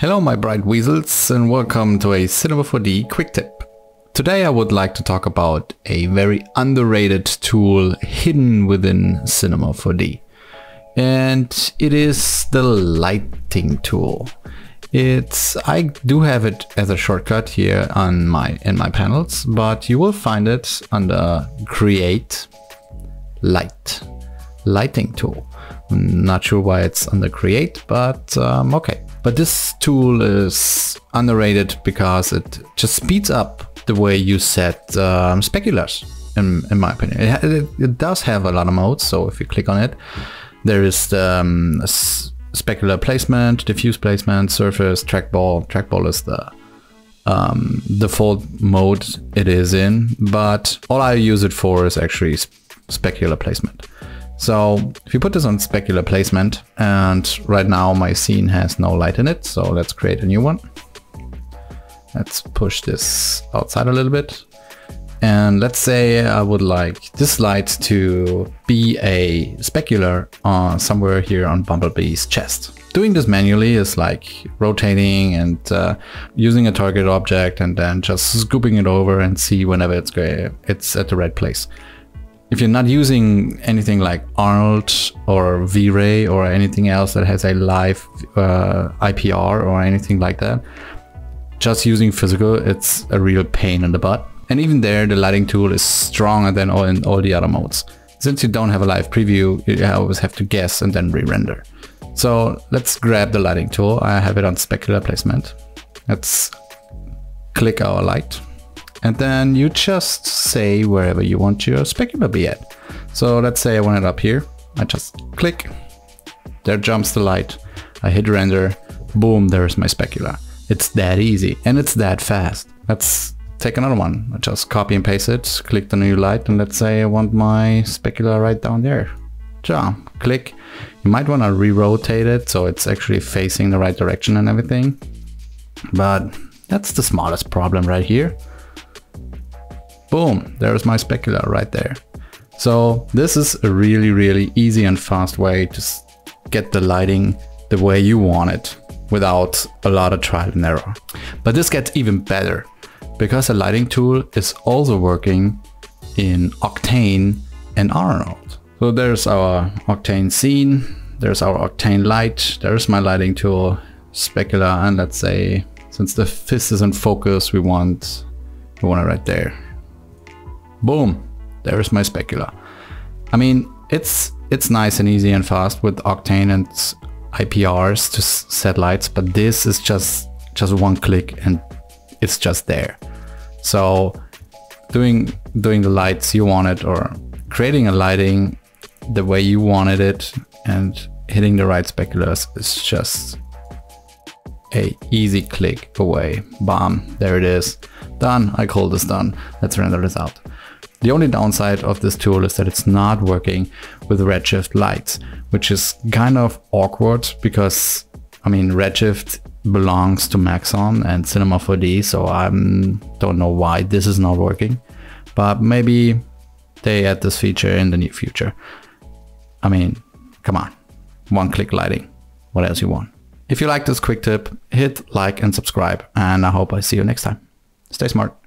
Hello my bright weasels and welcome to a Cinema 4D quick tip. Today I would like to talk about a very underrated tool hidden within Cinema 4D. And it is the lighting tool. It's I do have it as a shortcut here on my in my panels, but you will find it under create light lighting tool. Not sure why it's under create, but um, okay. But this tool is underrated because it just speeds up the way you set um, speculars, in, in my opinion. It, it, it, does have a lot of modes, so if you click on it, there is the um, specular placement, diffuse placement, surface, trackball. Trackball is the um, default mode it is in, but all I use it for is actually specular placement. So if you put this on specular placement and right now my scene has no light in it. So let's create a new one. Let's push this outside a little bit. And let's say I would like this light to be a specular uh, somewhere here on Bumblebee's chest. Doing this manually is like rotating and uh, using a target object and then just scooping it over and see whenever it's, it's at the right place. If you're not using anything like Arnold or V-Ray or anything else that has a live uh, IPR or anything like that, just using physical, it's a real pain in the butt. And even there, the lighting tool is stronger than all in all the other modes. Since you don't have a live preview, you always have to guess and then re-render. So let's grab the lighting tool. I have it on specular placement. Let's click our light and then you just say wherever you want your specular be at. So let's say I want it up here. I just click, there jumps the light. I hit render, boom, there's my specular. It's that easy and it's that fast. Let's take another one. I just copy and paste it, click the new light and let's say I want my specular right down there. Jump, click. You might want to re-rotate it so it's actually facing the right direction and everything. But that's the smallest problem right here. Boom, there's my specular right there. So this is a really, really easy and fast way to get the lighting the way you want it without a lot of trial and error. But this gets even better because the lighting tool is also working in Octane and Arnold. So there's our Octane scene, there's our Octane light, there's my lighting tool, specular, and let's say, since the fist is in focus, we want, we want it right there. Boom, there's my specular. I mean, it's it's nice and easy and fast with Octane and IPRs to set lights, but this is just just one click and it's just there. So doing doing the lights you wanted or creating a lighting the way you wanted it and hitting the right speculars is just a easy click away. Bam, there it is. Done, I call this done. Let's render this out. The only downside of this tool is that it's not working with Redshift lights, which is kind of awkward because, I mean, Redshift belongs to Maxon and Cinema 4D, so I don't know why this is not working. But maybe they add this feature in the near future. I mean, come on, one click lighting. What else you want? If you like this quick tip, hit like and subscribe, and I hope I see you next time. Stay smart.